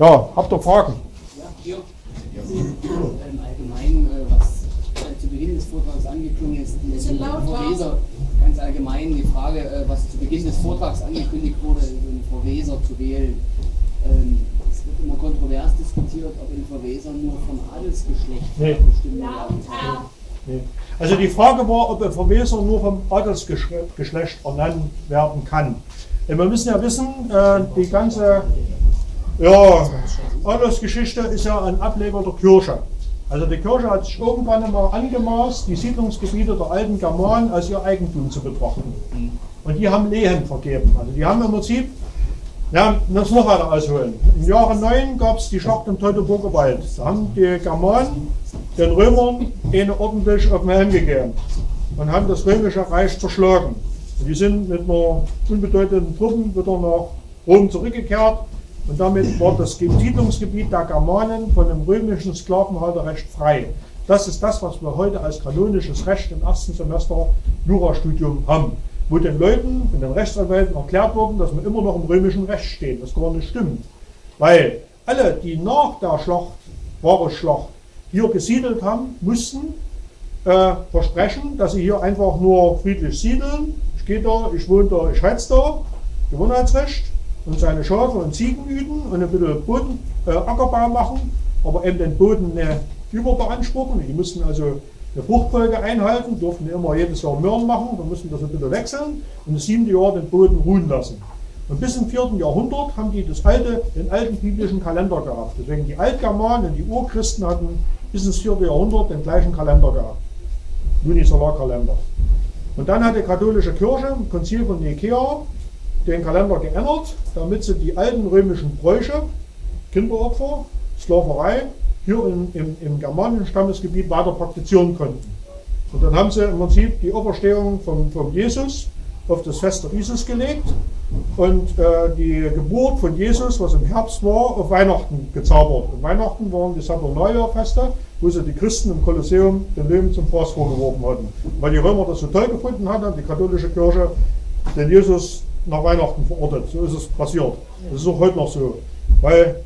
Ja, habt ihr Fragen? Ja, hier. Im Allgemeinen, äh, was äh, zu Beginn des Vortrags angeklungen ist, Frau Weser, ganz allgemein die Frage, äh, was zu Beginn des Vortrags angekündigt wurde, in Frau Weser zu wählen. Ähm, Es wird immer kontrovers diskutiert, ob in Frau Weser nur vom Adelsgeschlecht Nee. bestimmt. Nee. Also die Frage war, ob ein Verweser nur vom Adelsgeschlecht ernannt werden kann. Denn wir müssen ja wissen, die ganze ja, Adelsgeschichte ist ja ein Ableger der Kirche. Also die Kirche hat sich irgendwann einmal angemaßt, die Siedlungsgebiete der alten Germanen als ihr Eigentum zu betrachten. Und die haben Lehen vergeben. Also die haben im Prinzip, ja, das noch weiter ausholen. Im Jahre 9 gab es die Schlacht im Teutoburger Wald. Da haben die Germanen den Römern eine ordentlich auf den Helm gegeben und haben das römische Reich zerschlagen. Und die sind mit einer unbedeutenden Truppen wieder nach Rom zurückgekehrt und damit war das Siedlungsgebiet der Germanen von dem römischen Sklavenhalterrecht frei. Das ist das, was wir heute als kanonisches Recht im ersten Semester Jurastudium haben, wo den Leuten und den Rechtsanwälten erklärt wurde, dass wir immer noch im römischen Recht stehen. Das gar nicht stimmt. Weil alle, die nach der Schlacht, wahre Schlacht, hier gesiedelt haben, mussten äh, versprechen, dass sie hier einfach nur friedlich siedeln. Ich gehe da, ich wohne da, ich heiz da, Gewohnheitsrecht und seine Schafe und Ziegen üben und ein bisschen Boden, äh, Ackerbau machen, aber eben den Boden nicht überbeanspruchen. Die mussten also eine Fruchtfolge einhalten, durften immer jedes Jahr Möhren machen, dann mussten das ein bisschen wechseln und das siebte Jahr den Boden ruhen lassen. Und bis im vierten Jahrhundert haben die das alte, den alten biblischen Kalender gehabt. Deswegen die Altgermanen, die Urchristen hatten bis ins vierte Jahrhundert den gleichen Kalender gehabt. Lunisolarkalender. Und dann hat die katholische Kirche im Konzil von Nicaea den Kalender geändert, damit sie die alten römischen Bräuche, Kinderopfer, Sklaverei, hier im, im, im germanischen Stammesgebiet weiter praktizieren konnten. Und dann haben sie im Prinzip die Auferstehung von, von Jesus auf das Fest der Isis gelegt und äh, die Geburt von Jesus, was im Herbst war, auf Weihnachten gezaubert. Und Weihnachten waren die Saturnalia-Feste, wo sie die Christen im Kolosseum den Löwen zum Fraß vorgeworfen hatten. Weil die Römer das so toll gefunden hatten, hat die katholische Kirche den Jesus nach Weihnachten verortet. So ist es passiert. Das ist auch heute noch so. Weil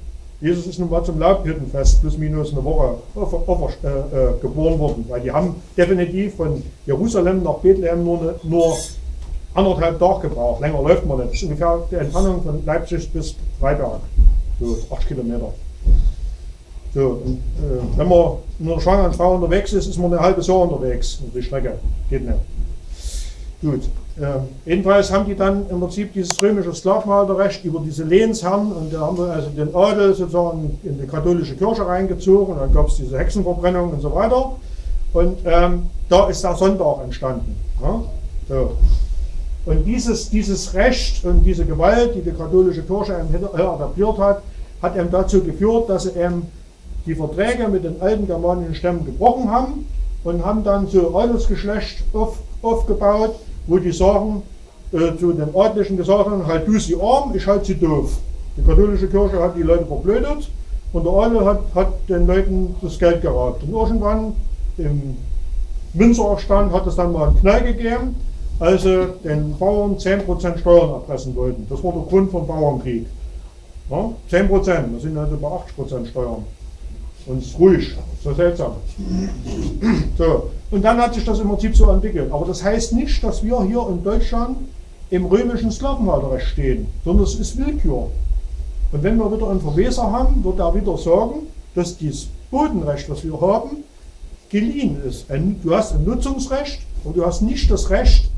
Jesus ist nun mal zum Laubhüttenfest plus minus eine Woche äh, äh, geboren worden. Weil die haben definitiv von Jerusalem nach Bethlehem nur, eine, nur anderthalb Tage gebraucht. Länger läuft man nicht. Das ist ungefähr die Entfernung von Leipzig bis Freiberg. So acht Kilometer. So, und, äh, wenn man mit einer schwangeren Frau unterwegs ist, ist man ein halbes Jahr unterwegs. Und die Strecke geht nicht. Gut. Äh, jedenfalls haben die dann im Prinzip dieses römische Sklavenhalterrecht über diese Lehnsherren und da haben wir also den Adel sozusagen in die katholische Kirche reingezogen und dann gab es diese Hexenverbrennung und so weiter. Und ähm, da ist der Sonntag entstanden. Ja? So. Und dieses, dieses Recht und diese Gewalt, die die katholische Kirche eben etabliert hat, hat eben dazu geführt, dass sie eben die Verträge mit den alten germanischen Stämmen gebrochen haben und haben dann so Adelsgeschlecht auf, aufgebaut, wo die sagen, äh, zu den Adligen gesagt haben, halt du sie arm, ich halt sie doof. Die katholische Kirche hat die Leute verblödet und der Adel hat, hat den Leuten das Geld geraubt. Und irgendwann im Münzeraufstand hat es dann mal einen Knall gegeben, als sie den Bauern 10% Steuern erpressen wollten. Das war der Grund vom Bauernkrieg. Ja, 10%, das sind also bei 80% Steuern. Und es ist ruhig, so seltsam. So. Und dann hat sich das im Prinzip so entwickelt. Aber das heißt nicht, dass wir hier in Deutschland im römischen Sklavenhalterrecht stehen, sondern es ist Willkür. Und wenn wir wieder einen Verweser haben, wird er wieder sagen, dass dieses Bodenrecht, was wir haben, geliehen ist. Du hast ein Nutzungsrecht und du hast nicht das Recht,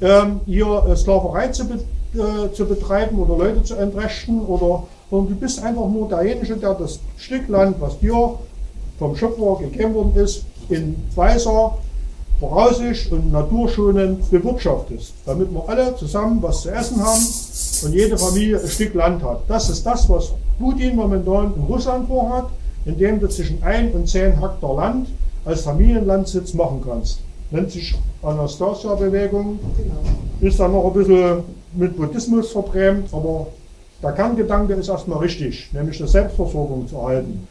ähm, hier äh, Sklaverei äh, zu betreiben oder Leute zu entrechten, oder, sondern du bist einfach nur derjenige, der das Stück Land, was dir vom Schöpfer gegeben worden ist, in weiser Voraussicht und naturschonend bewirtschaftest, damit wir alle zusammen was zu essen haben und jede Familie ein Stück Land hat. Das ist das, was Putin momentan in Russland vorhat, indem du zwischen 1 und 10 Hektar Land als Familienlandsitz machen kannst. Nennt sich Anastasia-Bewegung, ist dann noch ein bisschen mit Buddhismus verbrämt, aber der Kerngedanke ist erstmal richtig, nämlich eine Selbstversorgung zu erhalten.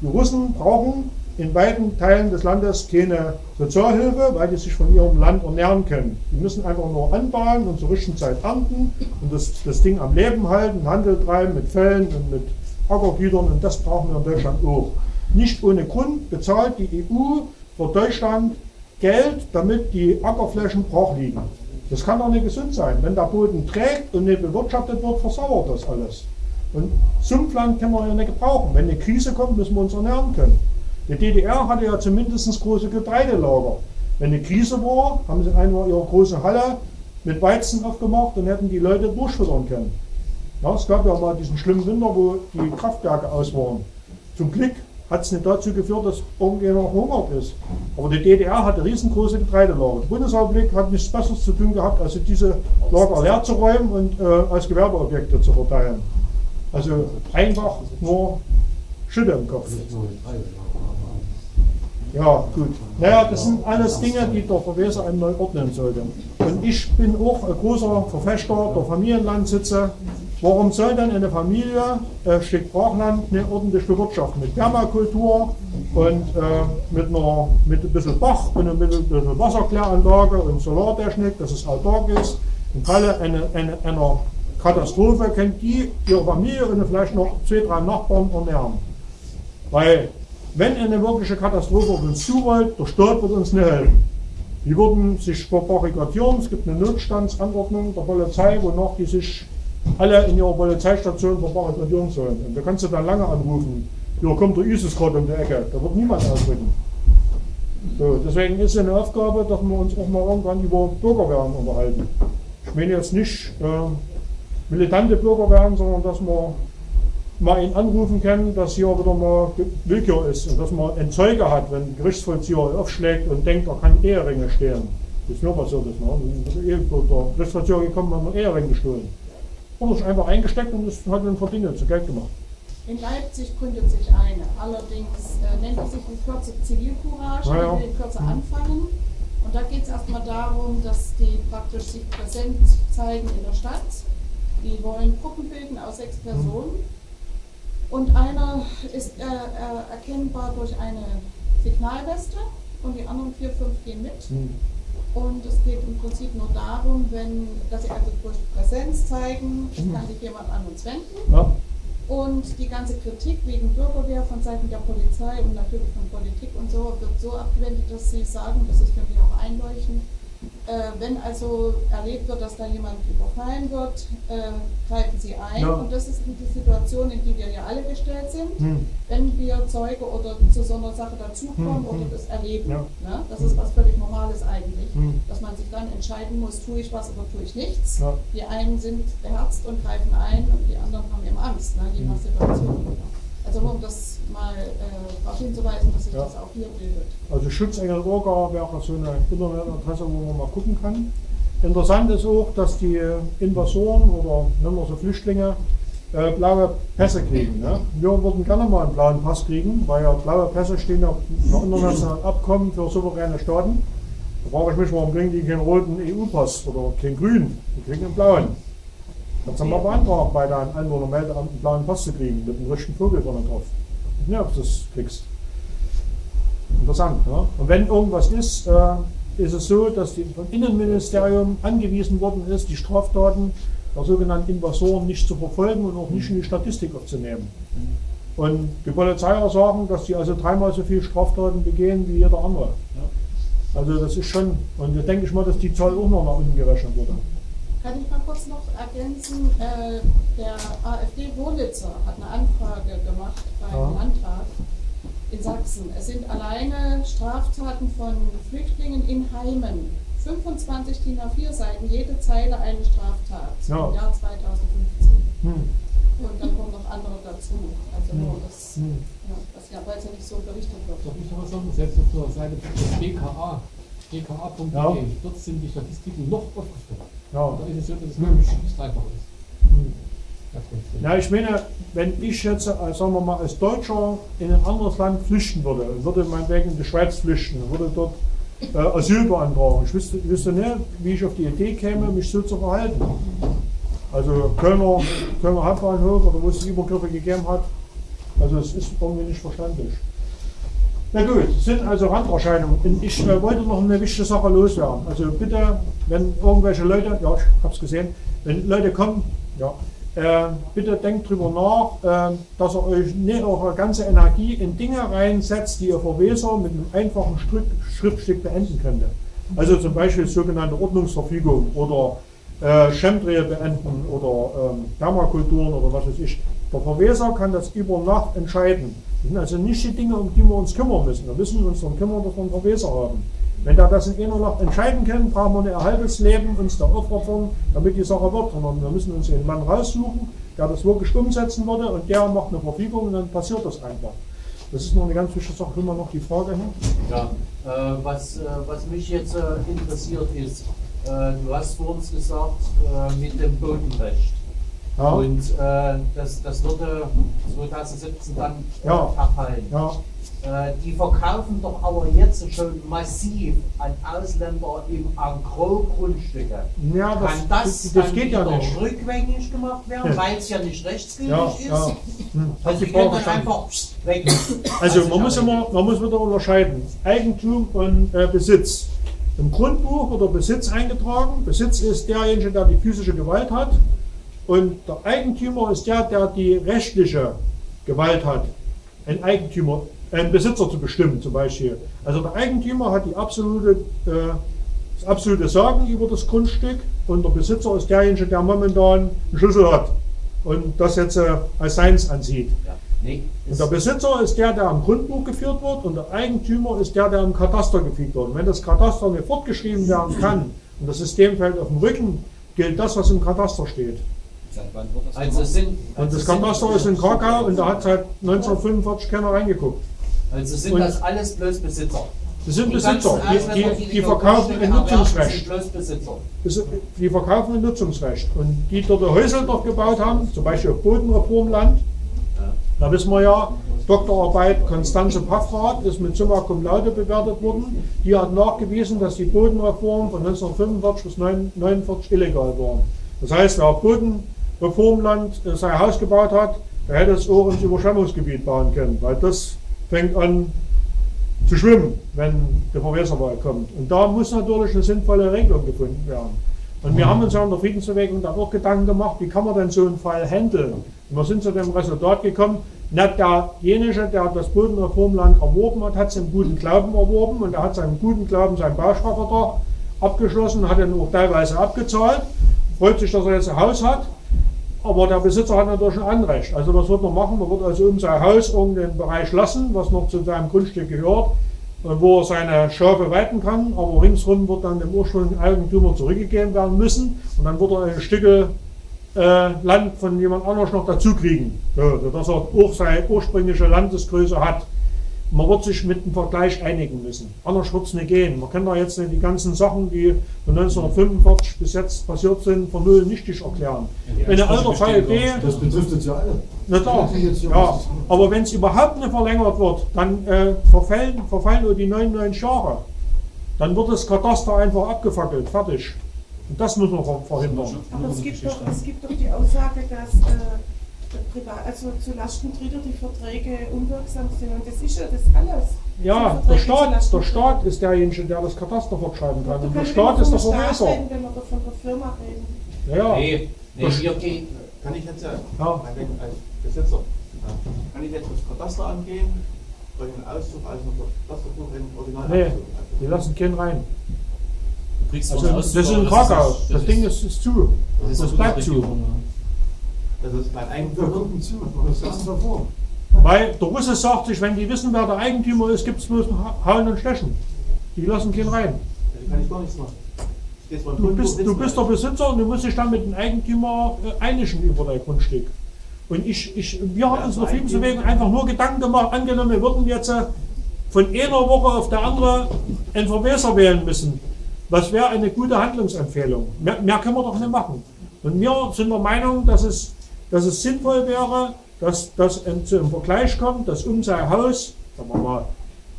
Die Russen brauchen in weiten Teilen des Landes keine Sozialhilfe, weil die sich von ihrem Land ernähren können. Die müssen einfach nur anbauen und zur richtigen Zeit ernten und das, das Ding am Leben halten, Handel treiben mit Fällen und mit Ackergütern und das brauchen wir in Deutschland auch. Nicht ohne Grund bezahlt die EU für Deutschland Geld, damit die Ackerflächen brach liegen. Das kann doch nicht gesund sein. Wenn der Boden trägt und nicht bewirtschaftet wird, versauert das alles. Und Sumpfland können wir ja nicht gebrauchen. Wenn eine Krise kommt, müssen wir uns ernähren können. Die DDR hatte ja zumindest große Getreidelager. Wenn eine Krise war, haben sie einmal ihre große Halle mit Weizen aufgemacht und hätten die Leute durchfüttern können. Ja, es gab ja mal diesen schlimmen Winter, wo die Kraftwerke aus waren. Zum Glück hat es nicht dazu geführt, dass irgendjemand verhungert ist. Aber die DDR hatte riesengroße Getreidelager. Die Bundesrepublik hat nichts Besseres zu tun gehabt, als diese Lager leer zu räumen und äh, als Gewerbeobjekte zu verteilen. Also einfach nur Schütte im Kopf. Ja, gut. Naja, das sind alles Dinge, die der Verweser einem neu ordnen sollte. Und ich bin auch ein großer Verfechter der Familienlandsitze. Warum soll denn eine Familie ein Stück Brachland nicht ordentlich bewirtschaften? Mit Permakultur und äh, mit, einer, mit ein bisschen Bach und ein bisschen, bisschen Wasserkläranlage und Solartechnik, dass es autark ist. Im Falle einer, einer, einer Katastrophe können die ihre Familie und vielleicht noch zwei, drei Nachbarn ernähren. Weil wenn eine wirkliche Katastrophe auf uns zuwollt, der Staat wird uns nicht helfen. Die würden sich verbarrikadieren, es gibt eine Notstandsanordnung der Polizei, wonach die sich alle in ihrer Polizeistation verbarrikadieren sollen. Und da kannst du dann lange anrufen, hier kommt der ISIS gerade um die Ecke, da wird niemand ausrücken. So, deswegen ist es eine Aufgabe, dass wir uns auch mal irgendwann über Bürgerwehren unterhalten. Ich meine jetzt nicht äh, militante Bürgerwehren, sondern dass wir mal ihn anrufen können, dass hier wieder mal Willkür ist und dass man einen Zeuge hat, wenn ein Gerichtsvollzieher aufschlägt und denkt, er kann Eheringe stehlen. Das ist nur passiert. Ist, ne? Der Gerichtsvollzieher gekommen und hat Ehering gestohlen. Sich einfach eingesteckt und das hat dann verdient, zu Geld gemacht. In Leipzig gründet sich eine, allerdings äh, nennt es sich in Kürze Zivilcourage, ja, ja. in Kürze anfangen. Und da geht es erstmal darum, dass die praktisch sich präsent zeigen in der Stadt. Die wollen Gruppen bilden aus sechs Personen. Und einer ist äh, äh, erkennbar durch eine Signalweste und die anderen vier, fünf gehen mit. Mhm. Und es geht im Prinzip nur darum, wenn, dass sie also durch Präsenz zeigen, mhm. kann sich jemand an uns wenden. Ja. Und die ganze Kritik wegen Bürgerwehr von Seiten der Polizei und natürlich von Politik und so wird so abgewendet, dass sie sagen, das ist für mich auch einleuchtend, äh, wenn also erlebt wird, dass da jemand überfallen wird, äh, greifen sie ein. Ja. Und das ist die Situation, in die wir ja alle gestellt sind, hm. wenn wir Zeuge oder zu so einer Sache dazukommen hm. oder hm. das erleben. Ja. Ne? Das ist was völlig Normales eigentlich, hm. dass man sich dann entscheiden muss, tue ich was oder tue ich nichts. Ja. Die einen sind beherzt und greifen ein und die anderen haben eben Angst, ne? je nach Situation. Also nur um das mal äh, darauf hinzuweisen, dass sich ja. das auch hier bildet. Also Schutzengel.org wäre so eine Internetadresse, wo man mal gucken kann. Interessant ist auch, dass die Invasoren oder nennen wir so Flüchtlinge äh, blaue Pässe kriegen. Ne? Wir würden gerne mal einen blauen Pass kriegen, weil ja blaue Pässe stehen ja nach internationalen Abkommen für souveräne Staaten. Da frage ich mich, warum kriegen die keinen roten EU-Pass oder keinen grünen? Die kriegen einen blauen. Jetzt haben wir beantragt, bei deinem Einwohnermeldeamt einen blauen Pass zu kriegen, mit einem richtigen Vogel vorne drauf. Nicht, ob du das kriegst. Interessant, ne? Und wenn irgendwas ist, äh, ist es so, dass die vom Innenministerium angewiesen worden ist, die Straftaten der sogenannten Invasoren nicht zu verfolgen und auch nicht in die Statistik aufzunehmen. Und die Polizeier sagen, dass die also dreimal so viele Straftaten begehen wie jeder andere. Also das ist schon, und da denke ich mal, dass die Zahl auch noch nach unten gerechnet wurde. Kann ich mal kurz noch ergänzen? Äh, der AfD-Wohlitzer hat eine Anfrage gemacht beim ja. Landtag in Sachsen. Es sind alleine Straftaten von Flüchtlingen in Heimen. 25 DIN A4 Seiten, jede Zeile eine Straftat ja. im Jahr 2015. Hm. Und dann kommen noch andere dazu. Also hm. nur das, hm. ja, das ja, weil es ja nicht so berichtet wird. Darf ich noch was sagen? Selbst auf der Seite des BKA, bka.de, ja. dort sind die Statistiken noch aufgeführt. Ja. Da ist es so, dass es hm. dreifach ist. Hm. Ja, ich meine, wenn ich jetzt, äh, sagen wir mal, als Deutscher in ein anderes Land flüchten würde, würde meinetwegen in die Schweiz flüchten, würde dort äh, Asyl beantragen. Ich wüsste, wüsste nicht, wie ich auf die Idee käme, mich so zu verhalten. Also Kölner, Kölner Hauptbahnhof oder wo es Übergriffe gegeben hat, also es ist irgendwie nicht verständlich. Na gut, sind also Randerscheinungen. Ich äh, wollte noch eine wichtige Sache loswerden. Also bitte, wenn irgendwelche Leute, ja, ich habe es gesehen, wenn Leute kommen, ja, äh, bitte denkt drüber nach, äh, dass ihr euch nicht eure ganze Energie in Dinge reinsetzt, die ihr Verweser mit einem einfachen Schriftstück beenden könnte. Also zum Beispiel sogenannte Ordnungsverfügung oder äh, Chemtrail beenden oder ähm, Permakulturen oder was weiß ich. Der Verweser kann das über Nacht entscheiden. Das sind also nicht die Dinge, um die wir uns kümmern müssen. Wir müssen uns darum kümmern, dass wir einen Verweser haben. Wenn wir das in einer Nacht entscheiden können, brauchen wir ein halbes Leben uns da aufopfern, damit die Sache wird. Sondern wir müssen uns einen Mann raussuchen, der das wirklich umsetzen würde und der macht eine Verfügung und dann passiert das einfach. Das ist noch eine ganz wichtige Sache. Immer noch die Frage hin. Ja, äh, was, äh, was mich jetzt äh, interessiert ist, äh, du hast vor uns gesagt, äh, mit dem Bodenrecht. Ja. Und äh, das, das würde 2017 dann ja. verfallen. Ja. Äh, die verkaufen doch aber jetzt schon massiv an Ausländer im Agro-Grundstücke. Ja, das, Kann das, das, das geht ja nicht. rückgängig gemacht werden, ja. weil es ja nicht rechtsgültig ist? Ja. Hm. Also die können dann einfach weg. Also man muss, immer, man muss wieder unterscheiden. Eigentum und äh, Besitz. Im Grundbuch oder Besitz eingetragen. Besitz ist derjenige, der die physische Gewalt hat. Und der Eigentümer ist der, der die rechtliche Gewalt hat. Ein Eigentümer einen Besitzer zu bestimmen zum Beispiel. Also der Eigentümer hat die absolute, äh, das absolute Sagen über das Grundstück und der Besitzer ist derjenige, der momentan einen Schlüssel hat und das jetzt äh, als seins ansieht. Ja. Nee, und der Besitzer ist der, der am Grundbuch geführt wird und der Eigentümer ist der, der am Kataster geführt wird. Und wenn das Kataster nicht fortgeschrieben werden kann und das System fällt auf den Rücken, gilt das, was im Kataster steht. Also sind, und das Kataster ist in Krakau und da hat seit 1945 keiner reingeguckt. Also sind und das alles bloß Besitzer. Das sind Besitzer, die, die, die verkaufen ein Nutzungsrecht. Die verkaufen ein Nutzungsrecht. Und die dort Häuser dort gebaut haben, zum Beispiel auf Bodenreformland, da wissen wir ja, Doktorarbeit Konstanze Paffrath ist mit Summa Cum Laude bewertet worden. Die hat nachgewiesen, dass die Bodenreform von 1945 bis 1949 illegal war. Das heißt, wer auf Bodenreformland sein Haus gebaut hat, der hätte es auch ins Überschwemmungsgebiet bauen können, weil das fängt an zu schwimmen, wenn der Verwässerwald kommt. Und da muss natürlich eine sinnvolle Regelung gefunden werden. Und wir haben uns ja in der Friedensbewegung da auch Gedanken gemacht, wie kann man denn so einen Fall handeln? Und wir sind zu dem Resultat gekommen, nicht derjenige, der das Bodenreformland erworben hat, hat es im guten Glauben erworben und er hat seinen guten Glauben seinen Bausparvertrag abgeschlossen, hat ihn auch teilweise abgezahlt, freut sich, dass er jetzt ein Haus hat aber der Besitzer hat natürlich ein Anrecht. Also was wird man machen? Man wird also um sein Haus irgendeinen Bereich lassen, was noch zu seinem Grundstück gehört, wo er seine Schafe weiten kann, aber ringsherum wird dann dem ursprünglichen Eigentümer zurückgegeben werden müssen und dann wird er ein Stück äh, Land von jemand anders noch dazu kriegen, so, sodass er auch seine ursprüngliche Landesgröße hat man wird sich mit dem Vergleich einigen müssen. Anders wird es nicht gehen. Man kann da jetzt nicht die ganzen Sachen, die von 1945 bis jetzt passiert sind, von null nichtig erklären. Ja, wenn eine alter VEB. Das betrifft jetzt ja alle. Na klar. Ja, aber wenn es überhaupt nicht verlängert wird, dann äh, verfallen, verfallen nur die 99 Jahre. Dann wird das Kataster einfach abgefackelt, fertig. Und das muss man verhindern. Aber es gibt doch, es gibt doch die Aussage, dass. Äh, privat, also zu Lasten Dritter die Verträge unwirksam sind. Und das ist ja das alles. Ja, der Staat, der Staat ist derjenige, der das Kataster fortschreiben kann. Und der Staat ist der Verweser. Reden, wenn wir von der Firma reden. Ja, ja. Nee, nee, hier geht. Kann ich jetzt ja, ja. als Besitzer, kann ich jetzt das Kataster angehen, bei den Auszug, also Katasterbuch im Original Nee, die lassen keinen rein. Also, das ist in Krakau. Das, Ding ist, ist zu. Das, das bleibt zu. Das ist mein Eigentum. Das ist davor. Weil der Russe sagt sich, wenn die wissen, wer der Eigentümer ist, gibt es bloß Hauen und Stechen. Die lassen keinen rein. Ja, kann ich gar nichts machen. Du bist, du bist der Besitzer und du musst dich dann mit dem Eigentümer äh, einigen über dein Grundstück. Und ich, ich, wir haben uns der Friedensbewegung einfach nur Gedanken gemacht, angenommen, wir würden jetzt äh, von einer Woche auf der andere einen Verweser wählen müssen. Was wäre eine gute Handlungsempfehlung? Mehr, mehr können wir doch nicht machen. Und wir sind der Meinung, dass es dass es sinnvoll wäre, dass das einem Vergleich kommt, dass um sein Haus, sagen wir mal,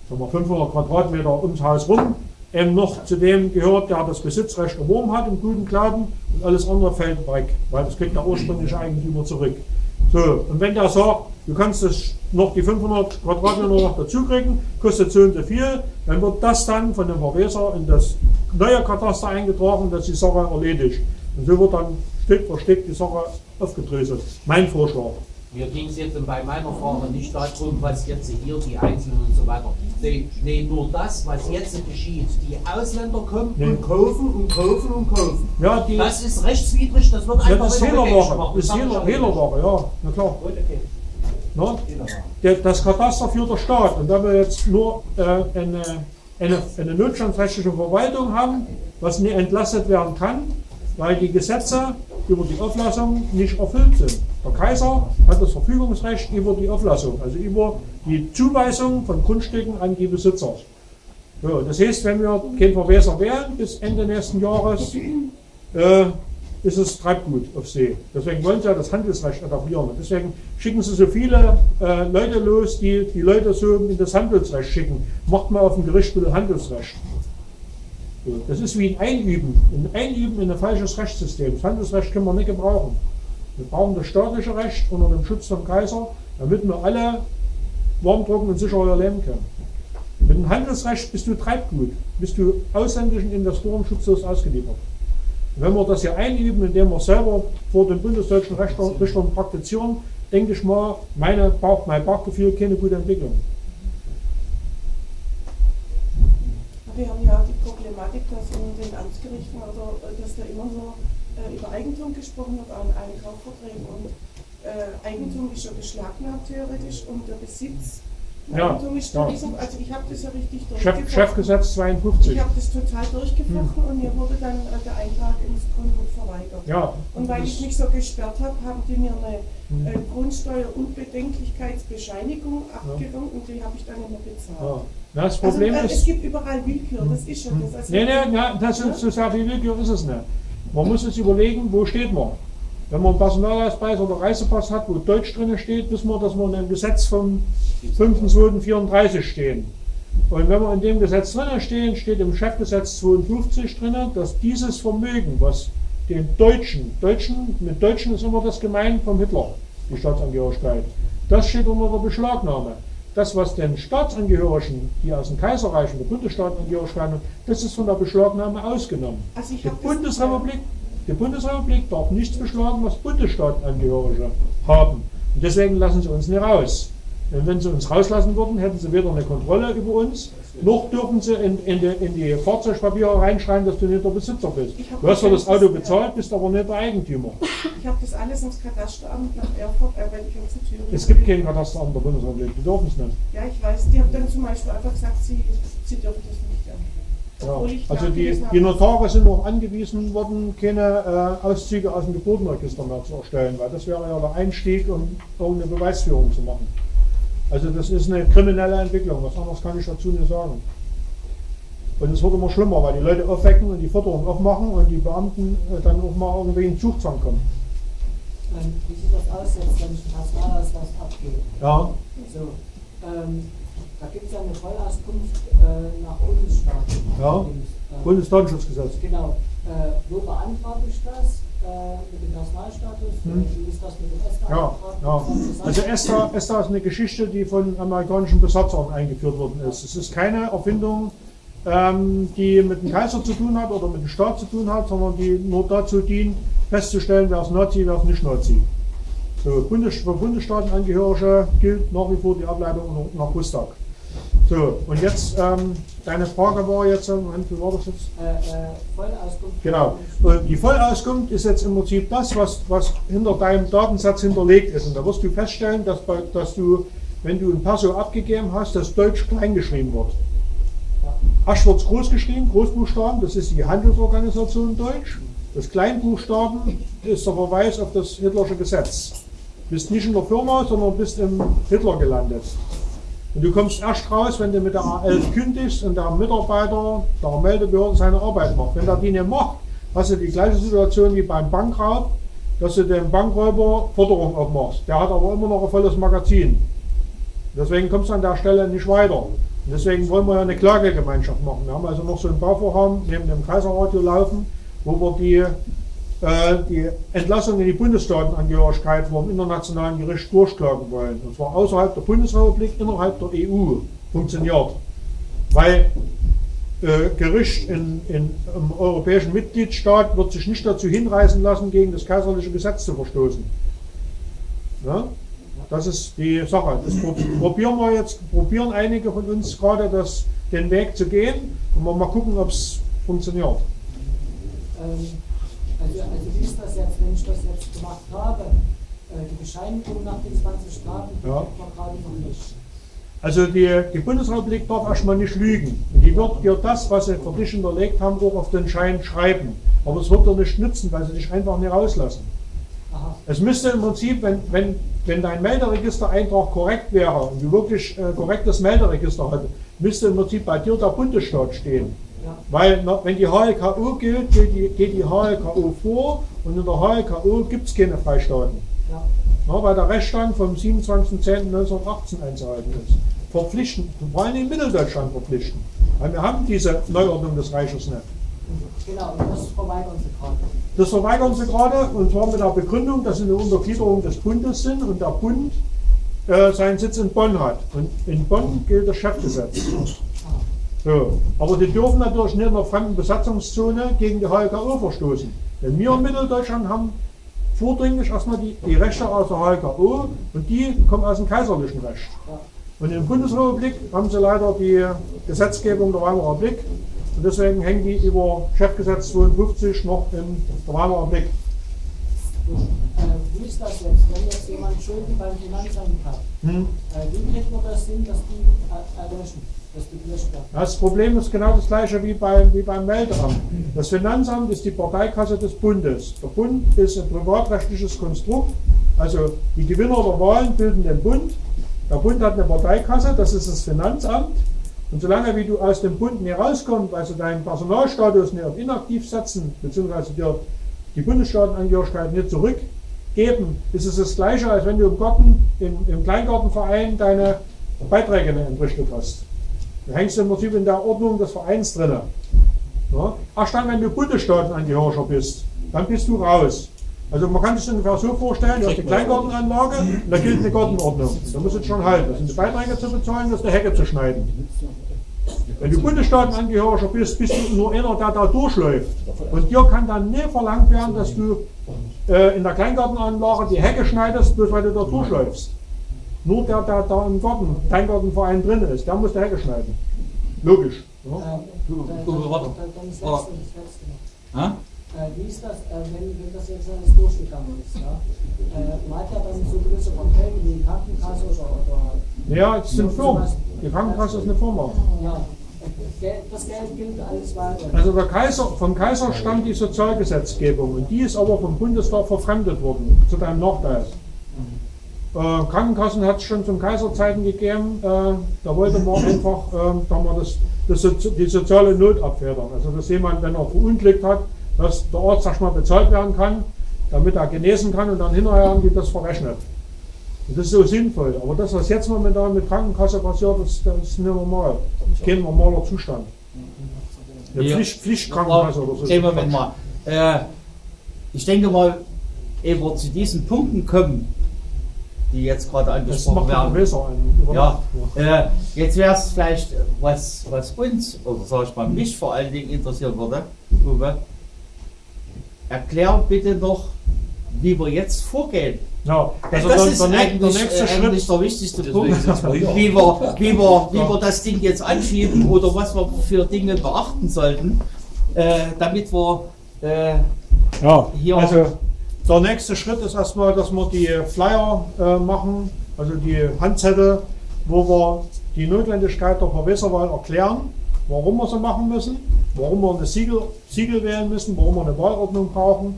sagen wir 500 Quadratmeter ums Haus rum, eben noch zu dem gehört, der das Besitzrecht erworben hat im guten Glauben und alles andere fällt weg, weil das kriegt der ursprüngliche Eigentümer zurück. So, und wenn der sagt, du kannst das noch die 500 Quadratmeter noch dazu kriegen, kostet so und so viel, dann wird das dann von dem Verweser in das neue Kataster eingetragen, dass die Sache erledigt. Und so wird dann Stück für Stück die Sache aufgedröselt. Mein Vorschlag. Mir ging es jetzt bei meiner Frage nicht darum, was jetzt hier die Einzelnen und so weiter. Nee, nur das, was jetzt geschieht. Die Ausländer kommen nee. und kaufen und kaufen und kaufen. Ja, die, das ist rechtswidrig, das wird einfach ja, das ist Fehlerware. Das ist Fehlerware, ja, na klar. No? Das Kataster führt der Staat. Und da wir jetzt nur äh, eine, eine, eine notstandsrechtliche Verwaltung haben, was nie entlastet werden kann, weil die Gesetze über die Auflassung nicht erfüllt sind. Der Kaiser hat das Verfügungsrecht über die Auflassung, also über die Zuweisung von Grundstücken an die Besitzer. So, das heißt, wenn wir kein Verweser wählen bis Ende nächsten Jahres, äh, ist es Treibgut auf See. Deswegen wollen sie ja das Handelsrecht etablieren. Deswegen schicken sie so viele äh, Leute los, die die Leute so in das Handelsrecht schicken. Macht mal auf dem Gericht bitte Handelsrecht. Das ist wie ein Einüben. Ein Einüben in ein falsches Rechtssystem. Das Handelsrecht können wir nicht gebrauchen. Wir brauchen das staatliche Recht unter dem Schutz vom Kaiser, damit wir alle warm, trocken und sicher leben können. Mit dem Handelsrecht bist du Treibgut, bist du ausländischen Investoren schutzlos ausgeliefert. Wenn wir das hier einüben, indem wir selber vor den bundesdeutschen Richtern praktizieren, denke ich mal, meine mein Bauchgefühl keine gute Entwicklung. Wir haben ja dass in den Amtsgerichten oder dass da immer so äh, über Eigentum gesprochen wird an allen Kaufverträgen und äh, Eigentum ist ja beschlagnahmt theoretisch und der Besitz ja, ja. also ich habe das ja richtig Chef, Chefgesetz 52. Ich habe das total durchgefochten hm. und mir wurde dann äh, der Eintrag ins Grundbuch verweigert. Ja, und weil ich mich so gesperrt habe, haben die mir eine hm. äh, Grundsteuerunbedenklichkeitsbescheinigung abgewunken und die habe ich dann immer bezahlt. Ja. Das Problem also, ist. Es gibt überall Willkür, das ist schon das. Also nee, nee, nee, das ist, so sehr viel Willkür ist es nicht. Man muss sich überlegen, wo steht man. Wenn man einen Personalausweis oder Reisepass hat, wo Deutsch drin steht, wissen wir, dass wir in einem Gesetz vom 5.2.34 stehen. Und wenn wir in dem Gesetz drin stehen, steht im Chefgesetz 52 drin, dass dieses Vermögen, was den Deutschen, Deutschen, mit Deutschen ist immer das gemeint vom Hitler, die Staatsangehörigkeit, das steht unter der Beschlagnahme. Das, was den Staatsangehörigen, die aus dem Kaiserreich und der Bundesstaatenangehörigkeit haben, das ist von der Beschlagnahme ausgenommen. Also die Bundesrepublik die Bundesrepublik darf nichts beschlagen, was Bundesstaatenangehörige haben. Und deswegen lassen sie uns nicht raus. Und wenn sie uns rauslassen würden, hätten sie weder eine Kontrolle über uns, noch dürfen sie in, in, die, in die Fahrzeugpapiere reinschreiben, dass du nicht der Besitzer bist. Du hast für das Auto bezahlt, bist aber nicht der Eigentümer. Ich habe das alles ins Katasteramt nach Erfurt, äh, weil ich um zu Thüringen Es gibt kein Katasteramt der Bundesrepublik, die dürfen es nicht. Ja, ich weiß, die haben dann zum Beispiel einfach gesagt, sie, sie dürfen das nicht. Ja. Also die, die Notare sind auch angewiesen worden, keine äh, Auszüge aus dem Geburtenregister mehr zu erstellen, weil das wäre ja der Einstieg, um irgendeine Beweisführung zu machen. Also das ist eine kriminelle Entwicklung, was anderes kann ich dazu nicht sagen. Und es wird immer schlimmer, weil die Leute aufwecken und die Forderung aufmachen und die Beamten äh, dann auch mal irgendwie in Zugzwang kommen. Ähm, wie sieht das aus jetzt, wenn ich ein Personalausweis abgebe? Ja. So, ähm, da gibt es ja eine Vollauskunft äh, nach Bundesstaat. Ja, äh, Bundesdatenschutzgesetz. Genau. Äh, wo beantrage ich das? Mit dem? Hm. Ist das mit dem? Ja, ja. Also ESTA, ist eine Geschichte, die von amerikanischen Besatzern eingeführt worden ist. Es ist keine Erfindung, ähm, die mit dem Kaiser zu tun hat oder mit dem Staat zu tun hat, sondern die nur dazu dient, festzustellen, wer ist Nazi, wer ist nicht Nazi. So, Bundes für Bundesstaatenangehörige gilt nach wie vor die Ableitung nach Bustag. So, und jetzt, ähm, deine Frage war jetzt, Moment, wie war das jetzt? Äh, äh, Vollauskunft. Genau. Die Vollauskunft ist jetzt im Prinzip das, was, was hinter deinem Datensatz hinterlegt ist. Und da wirst du feststellen, dass, bei, dass du, wenn du ein Perso abgegeben hast, das Deutsch klein geschrieben wird. Ja. Asch wird groß geschrieben, Großbuchstaben, das ist die Handelsorganisation Deutsch. Das Kleinbuchstaben ist der Verweis auf das Hitlersche Gesetz. Du bist nicht in der Firma, sondern bist im Hitler gelandet. Und du kommst erst raus, wenn du mit der A11 kündigst und der Mitarbeiter der Meldebehörde seine Arbeit macht. Wenn der die nicht macht, hast du die gleiche Situation wie beim Bankraub, dass du dem Bankräuber Forderung aufmachst. Der hat aber immer noch ein volles Magazin. Deswegen kommst du an der Stelle nicht weiter. Und deswegen wollen wir ja eine Klagegemeinschaft machen. Wir haben also noch so ein Bauvorhaben neben dem Kaiserradio laufen, wo wir die die Entlassung in die Bundesstaatenangehörigkeit vor dem internationalen Gericht durchklagen wollen. Und zwar außerhalb der Bundesrepublik, innerhalb der EU funktioniert. Weil äh, Gericht in, in, im europäischen Mitgliedstaat wird sich nicht dazu hinreißen lassen, gegen das kaiserliche Gesetz zu verstoßen. Ja? Das ist die Sache. Das probieren wir jetzt, probieren einige von uns gerade das, den Weg zu gehen und mal gucken, ob es funktioniert. Ähm, also, also wie ist das jetzt, wenn ich das jetzt gemacht habe? Äh, die Bescheinigung nach den 20 Strafen ja. kriegt man gerade noch nicht. Also die, die Bundesrepublik darf erstmal nicht lügen. Und die wird dir das, was sie für dich hinterlegt haben, auch auf den Schein schreiben. Aber es wird dir nicht nützen, weil sie dich einfach nicht rauslassen. Aha. Es müsste im Prinzip, wenn, wenn, wenn dein Melderegistereintrag korrekt wäre und du wirklich äh, korrektes Melderegister hatte, müsste im Prinzip bei dir der Bundesstaat stehen. Weil wenn die HLKO gilt, geht die, geht die HLKO vor und in der HLKO gibt es keine Freistaaten. Ja. Na, weil der Rechtsstand vom 27.10.1918 einzuhalten ist verpflichten, vor allem in Mitteldeutschland verpflichten. Weil wir haben diese Neuordnung des Reiches nicht. Genau, und das verweigern sie gerade. Das verweigern sie gerade und zwar mit der Begründung, dass sie eine Untergliederung des Bundes sind und der Bund äh, seinen Sitz in Bonn hat. Und in Bonn gilt das Chefgesetz. So. Aber die dürfen natürlich nicht in der fremden Besatzungszone gegen die HLKO verstoßen. Denn wir in Mitteldeutschland haben vordringlich erstmal die, die Rechte aus der HLKO und die kommen aus dem kaiserlichen Recht. Und in der Bundesrepublik haben sie leider die Gesetzgebung der Weimarer Republik und deswegen hängen die über Chefgesetz 52 noch in der Weimarer Republik. Äh, wie ist das jetzt, wenn jetzt jemand Schulden beim Finanzamt hat? Hm? Äh, wie kriegt man das hin, dass die erlöschen? Das Problem ist genau das gleiche wie beim, wie beim Meldeamt. Das Finanzamt ist die Parteikasse des Bundes. Der Bund ist ein privatrechtliches Konstrukt. Also die Gewinner der Wahlen bilden den Bund der Bund hat eine Parteikasse, das ist das Finanzamt. Und solange wie du aus dem Bund nicht rauskommst, also deinen Personalstatus nicht auf inaktiv setzen, beziehungsweise dir die Bundesstaatenangehörigkeit nicht zurückgeben, ist es das Gleiche, als wenn du im Garten, im, im Kleingartenverein deine Beiträge nicht entrichtet hast. Du hängst im Prinzip in der Ordnung des Vereins drin. Ja? Erst dann, wenn du Bundesstaatenangehöriger bist, dann bist du raus. Also man kann sich das ungefähr so vorstellen, du hast eine Kleingartenanlage und da gilt eine Gartenordnung. Da muss es schon halten. Das sind die Beiträge zu bezahlen, das ist eine Hecke zu schneiden. Wenn du Bundesstaatenangehöriger bist, bist du nur einer, der da durchläuft. Und dir kann dann nicht verlangt werden, dass du äh, in der Kleingartenanlage die Hecke schneidest, bloß weil du da durchläufst. Nur der, der da im Garten, Kleingartenverein drin ist, der muss die Hecke schneiden. Logisch. Ja? Äh, Uwe, warte. Äh, wie ist das, äh, wenn, wenn das jetzt alles durchgegangen ist? Ja? Äh, man hat ja dann so gewisse Verträge wie die Krankenkasse oder. oder ja, es sind Firmen. Die Krankenkasse ist eine Firma. Ja. Das Geld gilt alles weiter. Also der Kaiser, vom Kaiser stammt die Sozialgesetzgebung und die ist aber vom Bundestag verfremdet worden, zu deinem Nachteil. Äh, Krankenkassen hat es schon zum Kaiserzeiten gegeben, äh, da wollte man einfach äh, da man das, das, die soziale Not abfedern. Also dass jemand, wenn er verunglückt hat, dass der Arzt sag mal, bezahlt werden kann, damit er genesen kann und dann hinterher haben die das verrechnet. Und das ist so sinnvoll. Aber das, was jetzt momentan mit Krankenkasse passiert, das, das ist nicht normal. Das ist kein normaler Zustand. Eine ja. Pflicht, Pflichtkrankenkasse oder so. Moment mal. Äh, ich denke mal, ehe wir zu diesen Punkten kommen, die jetzt gerade angesprochen werden. Besser ja, äh, jetzt wäre es vielleicht, was, was uns, oder sage ich mal, mich vor allen Dingen interessieren würde, Uwe, erklär bitte noch, wie wir jetzt vorgehen. Ja, also das ist der, eigentlich, der nächste äh, Schritt. der wichtigste Punkt, wie wir, wie, wir, wie wir das Ding jetzt anschieben oder was wir für Dinge beachten sollten, äh, damit wir äh, ja, hier. Also der nächste Schritt ist erstmal, dass wir die Flyer äh, machen, also die Handzettel, wo wir die Notwendigkeit der Verwässerwahl erklären warum wir sie machen müssen, warum wir eine Siegel, Siegel wählen müssen, warum wir eine Wahlordnung brauchen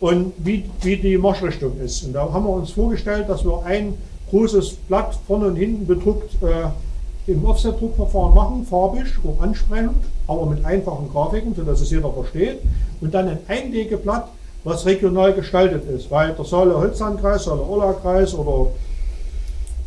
und wie, wie die Marschrichtung ist. Und da haben wir uns vorgestellt, dass wir ein großes Blatt vorne und hinten bedruckt äh, im Offset-Druckverfahren machen, farbig und ansprechend, aber mit einfachen Grafiken, sodass es jeder versteht. Und dann ein Einlegeblatt, was regional gestaltet ist, weil der Saale-Holzlandkreis, Saale-Orla-Kreis oder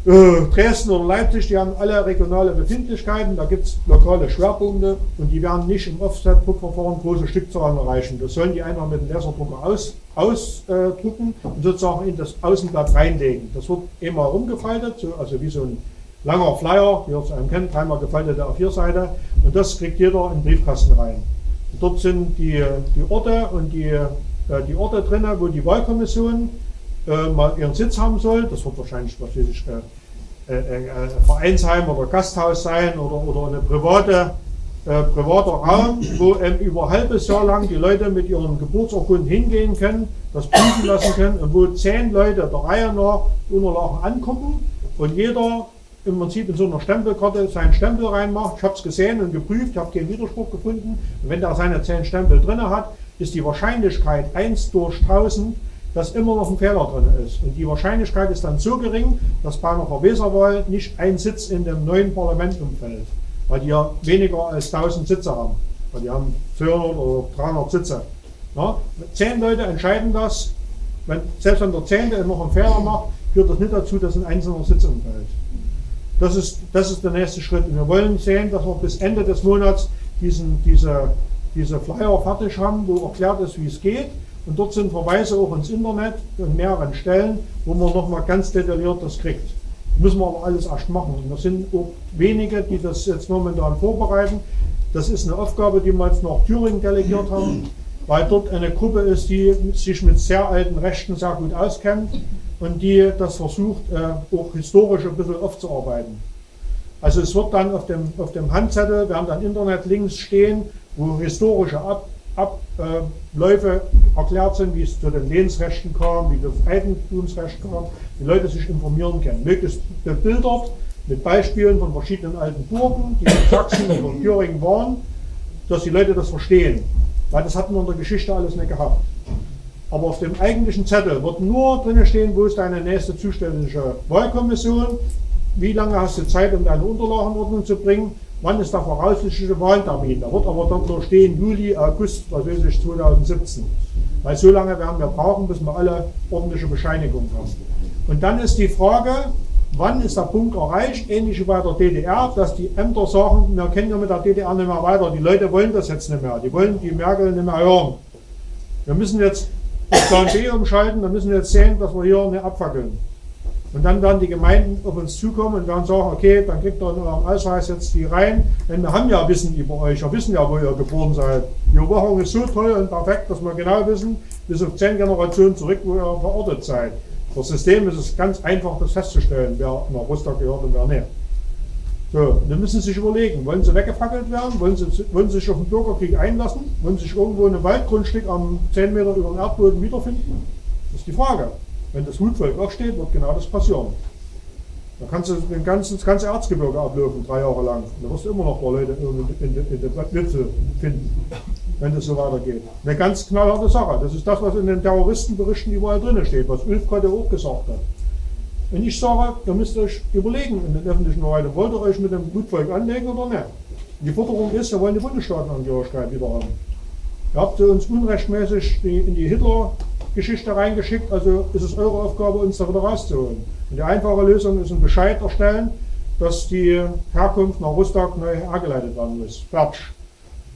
äh, Dresden oder Leipzig, die haben alle regionale Befindlichkeiten, da gibt es lokale Schwerpunkte und die werden nicht im Offset-Druckverfahren große Stückzahlen erreichen. Das sollen die einfach mit dem Laserdrucker aus, ausdrucken und sozusagen in das Außenblatt reinlegen. Das wird immer rumgefaltet, so, also wie so ein langer Flyer, wie ihr es einem kennt, dreimal gefaltete A4-Seite. Und das kriegt jeder in den Briefkasten rein. Und dort sind die, die Orte und die, äh, die Orte drin, wo die Wahlkommission äh, mal ihren Sitz haben soll. Das wird wahrscheinlich, ich, äh, äh, äh, Vereinsheim oder Gasthaus sein oder, oder eine private, äh, privater Raum, wo ähm, über ein halbes Jahr lang die Leute mit ihren Geburtsurkunden hingehen können, das prüfen lassen können und wo zehn Leute der Reihe nach Unterlagen angucken und jeder im Prinzip in so einer Stempelkarte seinen Stempel reinmacht. Ich habe es gesehen und geprüft, habe keinen Widerspruch gefunden. Und wenn der seine zehn Stempel drin hat, ist die Wahrscheinlichkeit 1 durch 1000, dass immer noch ein Fehler drin ist. Und die Wahrscheinlichkeit ist dann so gering, dass bei einer Verweserwahl nicht ein Sitz in dem neuen Parlament umfällt, weil die ja weniger als 1000 Sitze haben. Weil die haben 200 oder 300 Sitze. Ja? Zehn Leute entscheiden das. Wenn, selbst wenn der Zehnte noch einen Fehler macht, führt das nicht dazu, dass ein einzelner Sitz umfällt. Das ist, das ist der nächste Schritt. Und wir wollen sehen, dass wir bis Ende des Monats diesen, diese, diese Flyer fertig haben, wo erklärt ist, wie es geht. Und dort sind Verweise auch ins Internet an mehreren Stellen, wo man nochmal ganz detailliert das kriegt. Müssen wir aber alles erst machen. Und das sind auch wenige, die das jetzt momentan vorbereiten. Das ist eine Aufgabe, die wir jetzt nach Thüringen delegiert haben, weil dort eine Gruppe ist, die sich mit sehr alten Rechten sehr gut auskennt und die das versucht, äh, auch historisch ein bisschen aufzuarbeiten. Also es wird dann auf dem, auf dem Handzettel, wir haben dann Internetlinks stehen, wo historische Ab, Abläufe erklärt sind, wie es zu den Lehnsrechten kam, wie das Eigentumsrecht kam, die Leute sich informieren können. Möglichst bebildert mit Beispielen von verschiedenen alten Burgen, die in Sachsen und in Thüringen waren, dass die Leute das verstehen. Weil das hatten wir in der Geschichte alles nicht gehabt. Aber auf dem eigentlichen Zettel wird nur drin stehen, wo ist deine nächste zuständige Wahlkommission, wie lange hast du Zeit, um deine Unterlagen in Ordnung zu bringen, wann ist der voraussichtliche Wahltermin. Da wird aber dann nur stehen Juli, August, was weiß ich, 2017. Weil so lange werden wir brauchen, bis wir alle ordentliche Bescheinigungen haben. Und dann ist die Frage, wann ist der Punkt erreicht, ähnlich wie bei der DDR, dass die Ämter sagen, wir kennen ja mit der DDR nicht mehr weiter, die Leute wollen das jetzt nicht mehr, die wollen die Merkel nicht mehr hören. Wir müssen jetzt auf Plan B umschalten, dann müssen wir jetzt sehen, dass wir hier nicht abfackeln. Und dann werden die Gemeinden auf uns zukommen und werden sagen, okay, dann kriegt ihr in eurem Ausweis jetzt die rein, denn wir haben ja Wissen über euch, wir wissen ja, wo ihr geboren seid. Die Überwachung ist so toll und perfekt, dass wir genau wissen, bis auf zehn Generationen zurück, wo ihr verortet seid. Das System ist es ganz einfach, das festzustellen, wer nach Rostock gehört und wer nicht. So, dann müssen Sie sich überlegen, wollen Sie weggefackelt werden? Wollen Sie, wollen Sie sich auf den Bürgerkrieg einlassen? Wollen Sie sich irgendwo in einem Waldgrundstück am 10 Meter über dem Erdboden wiederfinden? Das ist die Frage. Wenn das Hutvolk aufsteht, wird genau das passieren. Da kannst du den ganzen, das ganze Erzgebirge ablaufen, drei Jahre lang. Da wirst du immer noch Leute in, in, in, den Wipfel finden, wenn das so weitergeht. Eine ganz knallharte Sache. Das ist das, was in den Terroristenberichten überall drin steht, was Ulf gerade auch gesagt hat. Wenn ich sage, ihr müsst euch überlegen in den öffentlichen Verwaltung, wollt ihr euch mit dem Blutvolk anlegen oder nicht? Die Forderung ist, wir wollen die Bundesstaatenangehörigkeit wieder haben. Ihr habt uns unrechtmäßig in die Hitler-Geschichte reingeschickt, also ist es eure Aufgabe, uns da wieder rauszuholen. Und die einfache Lösung ist ein Bescheid erstellen, dass die Herkunft nach Rostock neu hergeleitet werden muss. Fertig.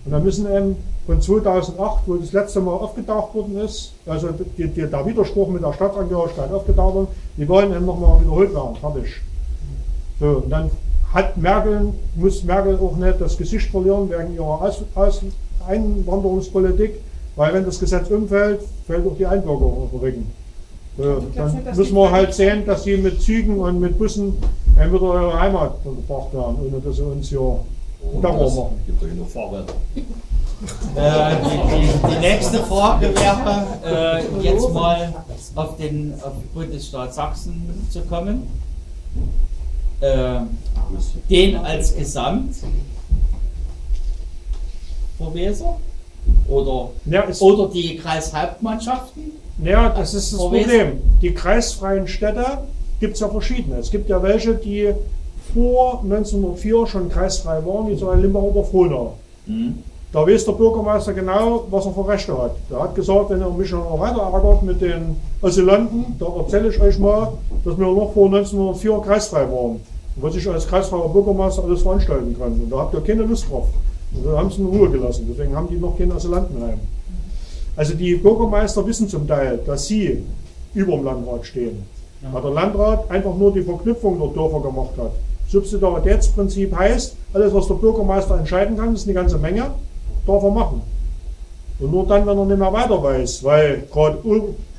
Und dann müssen eben von 2008, wo das letzte Mal aufgetaucht worden ist, also die, die, der Widerspruch mit der Staatsangehörigkeit aufgetaucht worden, die wollen eben nochmal wiederholt werden. Fertig. So, und dann hat Merkel, muss Merkel auch nicht das Gesicht verlieren wegen ihrer Aus, Aus, Einwanderungspolitik, weil wenn das Gesetz umfällt, fällt auch die Einbürgerung auf den Rücken. Dann müssen wir halt sehen, dass sie mit Zügen und mit Bussen wieder in ihre Heimat gebracht werden, ohne dass sie uns hier Terror machen. Gibt ja genug Fahrräder. Äh, die, die, die, nächste Frage wäre, äh, jetzt mal auf den auf Bundesstaat Sachsen zu kommen. Äh, den als Gesamt Verweser oder, ja, oder die Kreishauptmannschaften? Ja, das ist das Verweser. Problem. Die kreisfreien Städte gibt es ja verschiedene. Es gibt ja welche, die vor 1904 schon kreisfrei waren, wie so ein Limbach oder Frohnau. Mhm. Da weiß der Bürgermeister genau, was er für Rechte hat. Der hat gesagt, wenn ihr mich noch weiter ärgert mit den Asylanten, da erzähle ich euch mal, dass wir noch vor 1904 kreisfrei waren. Was ich als kreisfreier Bürgermeister alles veranstalten kann. Und da habt ihr keine Lust drauf. Und da haben sie in Ruhe gelassen. Deswegen haben die noch kein Asylantenheim. Also die Bürgermeister wissen zum Teil, dass sie über dem Landrat stehen. Ja. Weil der Landrat einfach nur die Verknüpfung der Dörfer gemacht hat. Subsidiaritätsprinzip heißt, alles was der Bürgermeister entscheiden kann, ist eine ganze Menge, darf er machen. Und nur dann, wenn er nicht mehr weiter weiß, weil gerade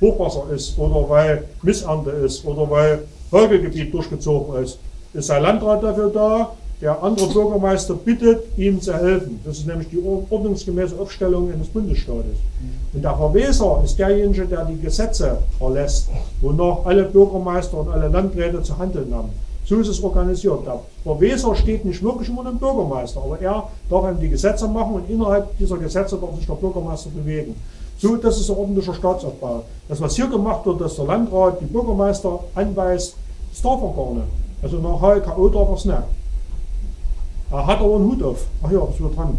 Hochwasser ist oder weil Missernte ist oder weil Folgegebiet durchgezogen ist, ist der Landrat dafür da, der andere Bürgermeister bittet, ihm zu helfen. Das ist nämlich die ordnungsgemäße Aufstellung eines Bundesstaates. Und der Verweser ist derjenige, der die Gesetze erlässt, wonach alle Bürgermeister und alle Landräte zu handeln haben. So ist es organisiert. Der Verweser steht nicht wirklich unter dem Bürgermeister, aber er darf ihm die Gesetze machen und innerhalb dieser Gesetze darf sich der Bürgermeister bewegen. So, das ist ein ordentlicher Staatsaufbau. Das, was hier gemacht wird, dass der Landrat die Bürgermeister anweist, das darf er gar nicht. Also nach HLKO darf er es nicht. Er hat aber einen Hut auf. Ach ja, das wird dran.